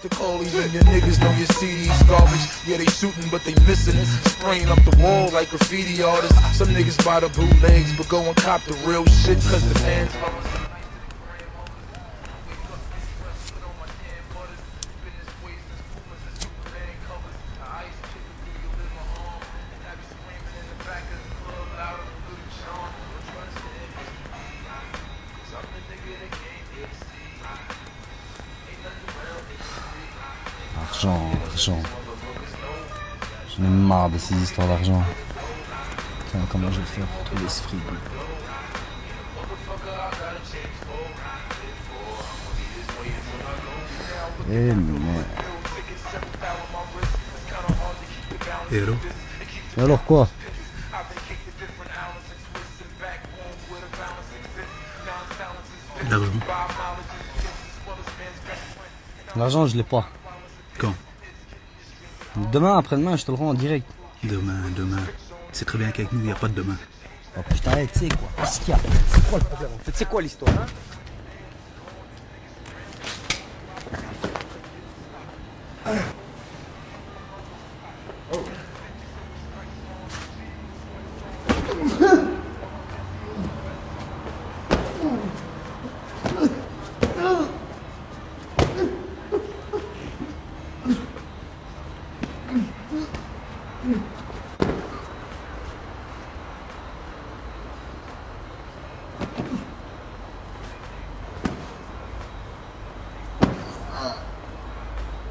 The Coleys and your niggas know you see these garbage. Yeah, they shooting, but they missing. Spraying up the wall like graffiti artists. Some niggas buy the bootlegs, but go and cop the real shit, cause the fans love us. Argent, argent. J'en ai marre de ces histoires d'argent. Tiens, comment je vais faire pour trouver ce frigo Eh merde. Et alors Et alors quoi L'argent. L'argent, je l'ai pas. Quand Demain, après-demain, je te le rends en direct. Demain, demain. C'est très bien qu'avec nous, il n'y a pas de demain. Oh putain, tu sais quoi? Qu'est-ce qu'il y a? C'est quoi le problème en fait? C'est quoi l'histoire hein?